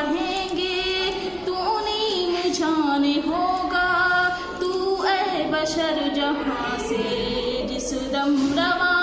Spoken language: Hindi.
चाहेंगे तू नहीं जाने होगा। तू ए बशर जहाँ से जिस दम रवा